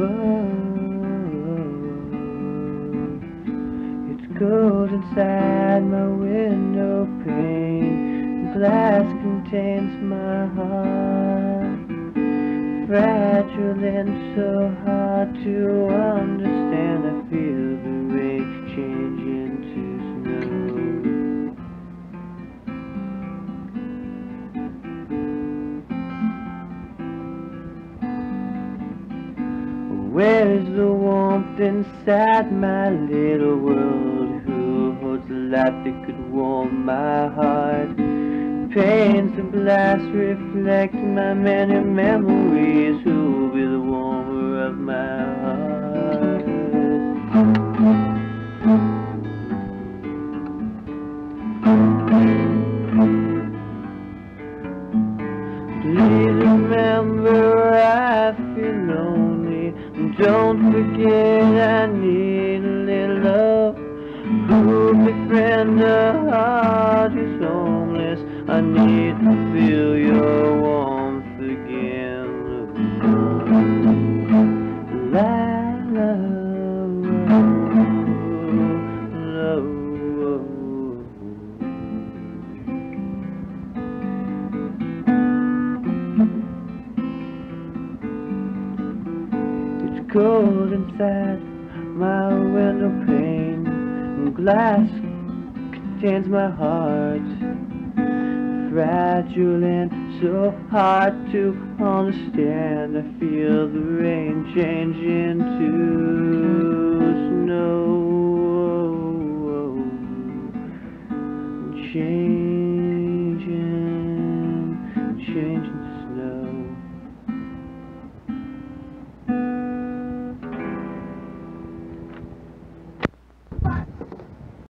It's cold inside my window pane. The glass contains my heart. Fragile and so hard to understand. Where's the warmth inside my little world? Who holds the light that could warm my heart? Panes of glass reflect my many memories. Who will be the warmer of my heart? Please remember I feel Don't forget I need a little love. Who befriend a heart who's homeless? I need to feel your warmth again. cold and sad, my window pane. And glass contains my heart fragile and so hard to understand. I feel the rain change into snow. Changing changing snow.